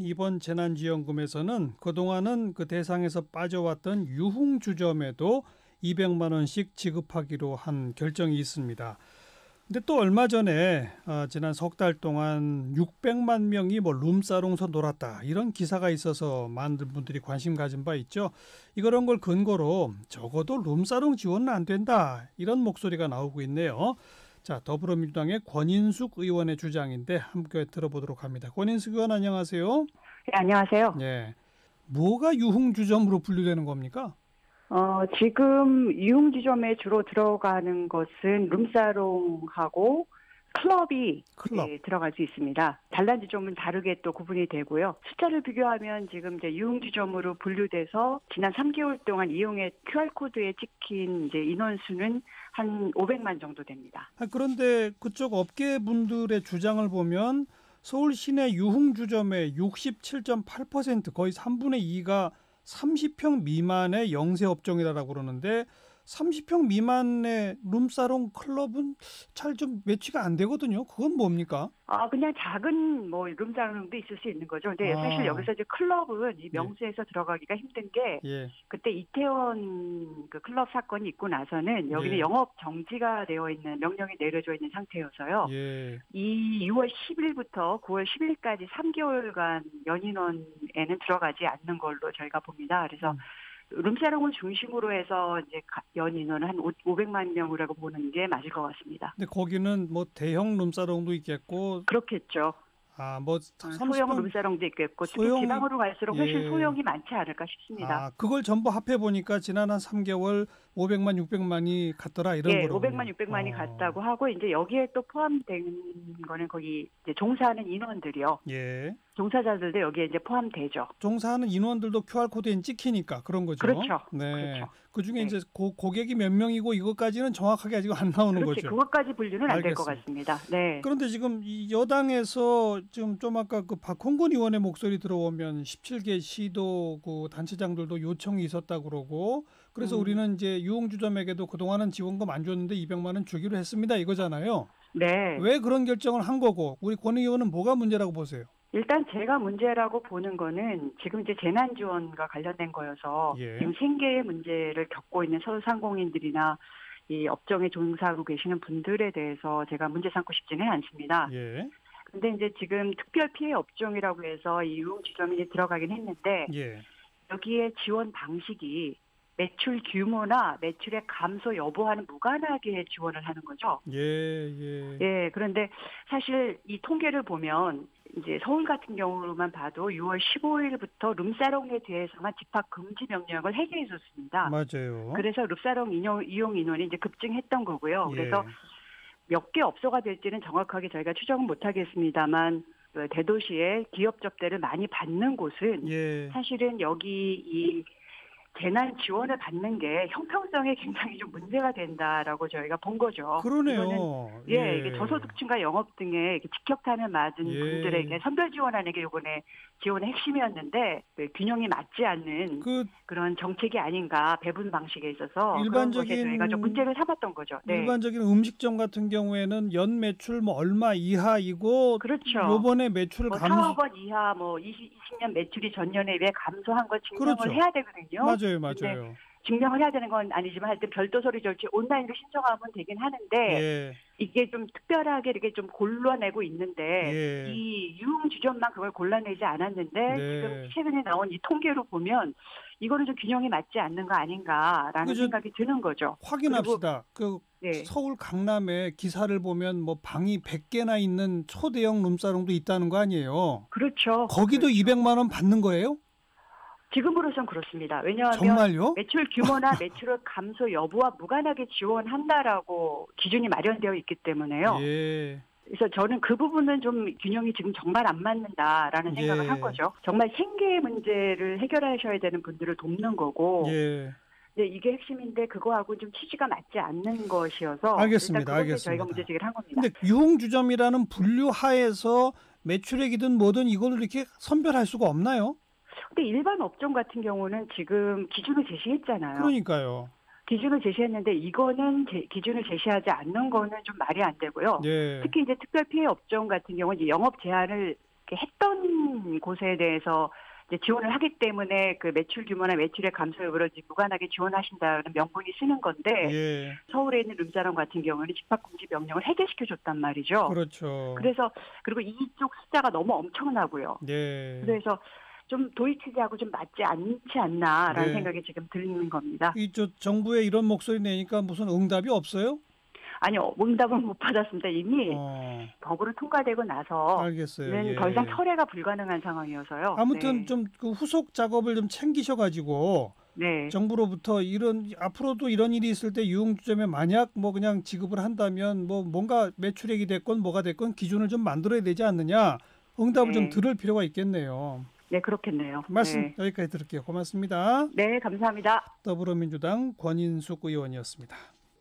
이번 재난지원금에서는 그동안은 그 대상에서 빠져왔던 유흥 주점에도 200만 원씩 지급하기로 한 결정이 있습니다. 근데 또 얼마 전에 어, 지난 석 달 동안 600만 명이 뭐 룸사롱서 놀았다 이런 기사가 있어서 많은 분들이 관심 가진 바 있죠. 이런 걸 근거로 적어도 룸사롱 지원은 안 된다 이런 목소리가 나오고 있네요. 자 더불어민주당의 권인숙 의원의 주장인데 함께 들어보도록 합니다. 권인숙 의원 안녕하세요. 네, 안녕하세요. 예, 뭐가 유흥주점으로 분류되는 겁니까? 어, 지금 유흥주점에 주로 들어가는 것은 룸사롱하고 클럽이 클럽. 예, 들어갈 수 있습니다. 단란주점은 다르게 또 구분이 되고요. 숫자를 비교하면 지금 이제 유흥주점으로 분류돼서 지난 3개월 동안 이용해 QR코드에 찍힌 이제 인원수는 한 500만 정도 됩니다. 아, 그런데 그쪽 업계 분들의 주장을 보면 서울 시내 유흥주점의 67.8% 거의 3분의 2가 30평 미만의 영세 업종이라고 그러는데 30평 미만의 룸사롱 클럽은 잘 좀 매치가 안 되거든요. 그건 뭡니까? 아, 그냥 작은 뭐 룸사롱도 있을 수 있는 거죠. 근데 아. 사실 여기서 이제 클럽은 이 명수에서 들어가기가 힘든 게 예. 그때 이태원 그 클럽 사건이 있고 나서는 여기는 예. 영업 정지가 되어 있는 명령이 내려져 있는 상태여서요. 예. 이 6월 10일부터 9월 10일까지 3개월간 연인원에는 들어가지 않는 걸로 저희가 봅니다. 그래서 음. 룸사롱을 중심으로 해서 이제 가- 연인원은 한 500만 명이라고 보는 게 맞을 것 같습니다. 근데 거기는 뭐 대형 룸사롱도 있겠고 그렇겠죠. 아뭐 소형 30평 룸사롱도 있겠고 소형이- 지방으로 갈수록 훨씬 예. 소형이 많지 않을까 싶습니다. 아, 그걸 전부 합해 보니까 지난 한 3개월 500만 600만이 갔더라 이런 예, 거로. 500만, 600만이 어. 갔다고 하고 이제 여기에 또 포함된 거는 거기 이제 종사하는 인원들이요. 예. 종사자들도 여기에 이제 포함되죠. 종사하는 인원들도 QR 코드에 찍히니까 그런 거죠. 그렇죠. 네. 그렇죠. 그 중에 네. 이제 고, 고객이 몇 명이고 이것까지는 정확하게 아직 안 나오는 그렇지. 거죠. 그것까지 분류는 안 될 것. 같습니다. 네. 그런데 지금 이 여당에서 지금 좀 아까 그 박홍근 의원의 목소리 들어보면 17개 시도 그 단체장들도 요청이 있었다 그러고 그래서 음. 우리는 이제 유흥주점에게도 그동안은 지원금 안 줬는데 200만 원 주기로 했습니다 이거잖아요. 네. 왜 그런 결정을 한 거고 우리 권 의원은 뭐가 문제라고 보세요? 일단 제가 문제라고 보는 거는 지금 이제 재난지원과 관련된 거여서 예. 지금 생계의 문제를 겪고 있는 소상공인들이나 이 업종에 종사하고 계시는 분들에 대해서 제가 문제 삼고 싶지는 않습니다. 예. 근데 이제 지금 특별 피해 업종이라고 해서 이 유흥주점이 들어가긴 했는데 예. 여기에 지원 방식이 매출 규모나 매출의 감소 여부와는 무관하게 지원을 하는 거죠. 예. 예. 예, 그런데 사실 이 통계를 보면 이제 서울 같은 경우로만 봐도 6월 15일부터 룸사롱에 대해서만 집합 금지 명령을 해제해 줬습니다. 맞아요. 그래서 룸사롱 이용, 이용 인원이 이제 급증했던 거고요. 예. 그래서 몇개 업소가 될지는 정확하게 저희가 추정은 못하겠습니다만 그 대도시에 기업 접대를 많이 받는 곳은 예. 사실은 여기 이 재난 지원을 받는 게 형평성에 굉장히 좀 문제가 된다라고 저희가 본 거죠. 그러네요. 예, 이게 저소득층과 영업 이렇게 직격탄을 맞은 예. 분들에게 선별 지원하는 게 이번에 지원의 핵심이었는데 그 균형이 맞지 않는 그 그, 런 정책이 아닌가 배분 방식에 있어서 그런 일반적인- 저희가 좀 문제를 삼았던 거죠. 네, 일반적인 음식점 같은 경우에는 연 매출 뭐 얼마 이하이고 그렇죠. 요번에 매출 뭐 감소 4억 원 이하 뭐 20, 20년 매출이 전년에 비해 감소한 걸 증명을 그렇죠. 해야 되거든요. 맞아요, 맞아요. 증명을 해야 되는 건 아니지만 하여튼 별도 서류 절차 온라인으로 신청하면 되긴 하는데 예. 이게 좀 특별하게 이렇게 좀 골라내고 있는데 예. 이 유흥 주점만 그걸 골라내지 않았는데 네. 지금 최근에 나온 이 통계로 보면 이거는 좀 균형이 맞지 않는 거 아닌가라는. 생각이 드는 거죠. 확인합시다. 그 네. 서울 강남에 기사를 보면 뭐 방이 100개나 있는 초대형 룸사롱도 있다는 거 아니에요. 그렇죠. 거기도 그렇죠. 200만 원 받는 거예요? 지금으로선 그렇습니다. 왜냐하면 정말요? 매출 규모나 매출 감소 여부와 무관하게 지원한다라고 기준이 마련되어 있기 때문에요. 예. 그래서 저는 그 부분은 좀 균형이 지금 정말 안 맞는다라는 생각을 예. 한 거죠. 정말 생계의 문제를 해결하셔야 되는 분들을 돕는 거고, 예. 네, 이게 핵심인데 그거하고 좀 취지가 맞지 않는 것이어서 알겠습니다. 알겠습니다. 저희가 문제 제기를 한 겁니다. 근데 유흥주점이라는 분류 하에서 매출액이든 뭐든 이걸 이렇게 선별할 수가 없나요? 근데 일반 업종 같은 경우는 지금 기준을 제시했잖아요. 그러니까요. 기준을 제시했는데 이거는 제- 기준을 제시하지 않는 거는 좀 말이 안 되고요. 예. 특히 이제 특별 피해 업종 같은 경우는 이제 영업 제한을 했던 곳에 대해서 이제 지원을 하기 때문에 그 매출 규모나 매출의 감소 여부를 무관하게 지원하신다는 명분이 쓰는 건데 예. 서울에 있는 룸사롱 같은 경우는 집합금지 명령을 해제시켜 줬단 말이죠. 그렇죠. 그래서 그리고 이쪽 숫자가 너무 엄청나고요. 네. 그래서 좀 도이치지하고 좀 맞지 않지 않나라는 네. 생각이 지금 드는 겁니다. 이 저 정부에 이런 목소리 내니까 무슨 응답이 없어요? 아니요, 응답은 못 받았습니다. 이미 어, 법으로 통과되고 나서는 알겠어요. 예. 더 이상 철회가 불가능한 상황이어서요. 아무튼 네. 좀그 후속 작업을 좀 챙기셔가지고 네. 정부로부터 이런 앞으로도 이런 일이 있을 때 유흥주점에 만약 뭐 그냥 지급을 한다면 뭐 뭔가 매출액이 됐건 뭐가 됐건 기준을 좀 만들어야 되지 않느냐 응답을 좀 네. 들을 필요가 있겠네요. 네, 그렇겠네요. 말씀 네. 여기까지 들을게요. 고맙습니다. 네, 감사합니다. 더불어민주당 권인숙 의원이었습니다.